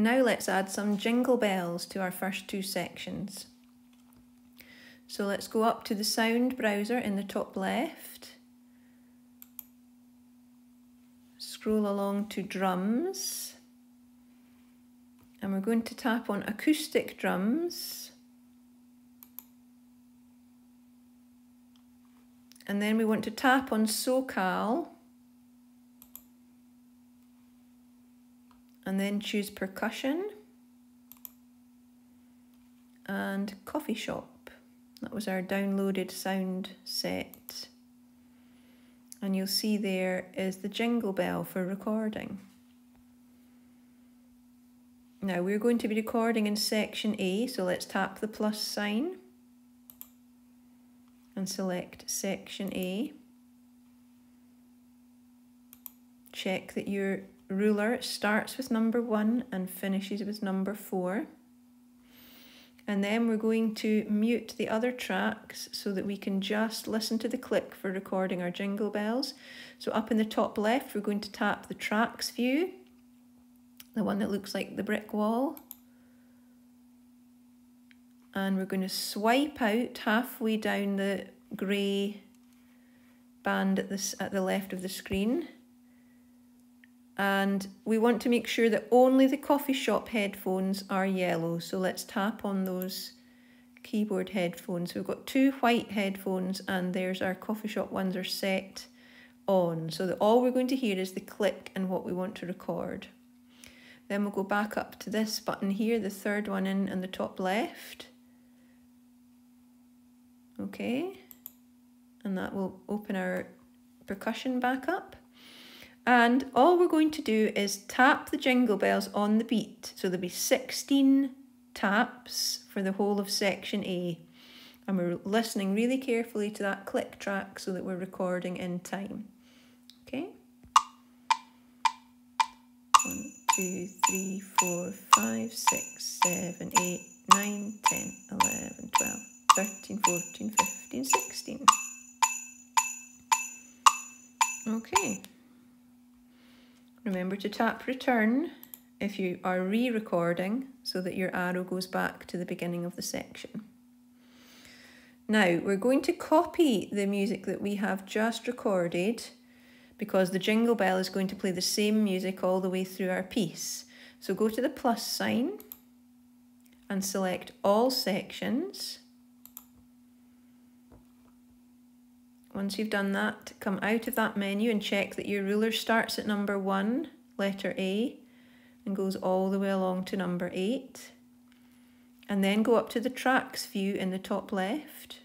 Now let's add some jingle bells to our first two sections. So let's go up to the sound browser in the top left. Scroll along to drums. And we're going to tap on acoustic drums. And then we want to tap on SoCal. And then choose percussion and coffee shop. That was our downloaded sound set. And you'll see there is the jingle bell for recording. Now we're going to be recording in section A, so let's tap the plus sign and select section A. Check that your ruler starts with number one and finishes with number four. And then we're going to mute the other tracks so that we can just listen to the click for recording our jingle bells. So up in the top left, we're going to tap the tracks view, the one that looks like the brick wall. And we're going to swipe out halfway down the grey band at, this, at the left of the screen and we want to make sure that only the coffee shop headphones are yellow. So let's tap on those keyboard headphones. We've got two white headphones and there's our coffee shop ones are set on. So that all we're going to hear is the click and what we want to record. Then we'll go back up to this button here, the third one in in the top left. Okay, and that will open our percussion back up. And all we're going to do is tap the jingle bells on the beat. So there'll be 16 taps for the whole of section A. And we're listening really carefully to that click track so that we're recording in time. Okay? One, two, three, four, five, six, seven, eight, nine, ten, eleven, twelve, thirteen, fourteen, fifteen, sixteen. Okay. Remember to tap return if you are re-recording so that your arrow goes back to the beginning of the section. Now we're going to copy the music that we have just recorded because the jingle bell is going to play the same music all the way through our piece. So go to the plus sign and select all sections Once you've done that, come out of that menu and check that your ruler starts at number one, letter A, and goes all the way along to number eight. And then go up to the tracks view in the top left.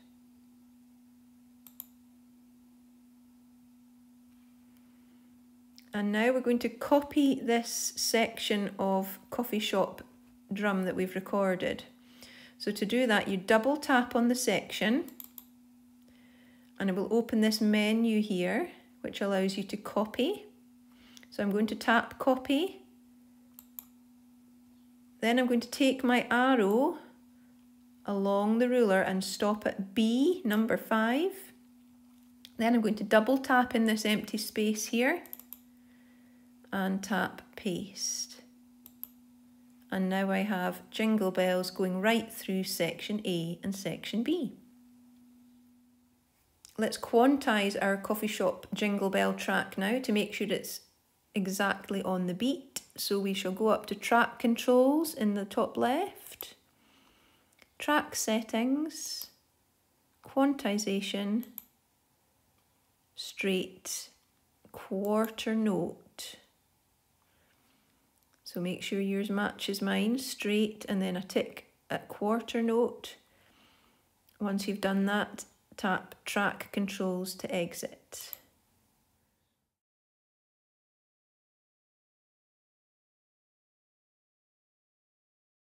And now we're going to copy this section of coffee shop drum that we've recorded. So to do that, you double tap on the section and it will open this menu here which allows you to copy. So I'm going to tap copy. Then I'm going to take my arrow along the ruler and stop at B, number 5. Then I'm going to double tap in this empty space here and tap paste. And now I have jingle bells going right through section A and section B. Let's quantize our coffee shop jingle bell track now to make sure it's exactly on the beat. So we shall go up to track controls in the top left, track settings, quantization, straight quarter note. So make sure yours matches mine, straight and then a tick at quarter note. Once you've done that, tap track controls to exit.